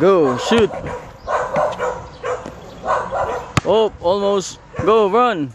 Go, shoot. Oh, almost. Go, run.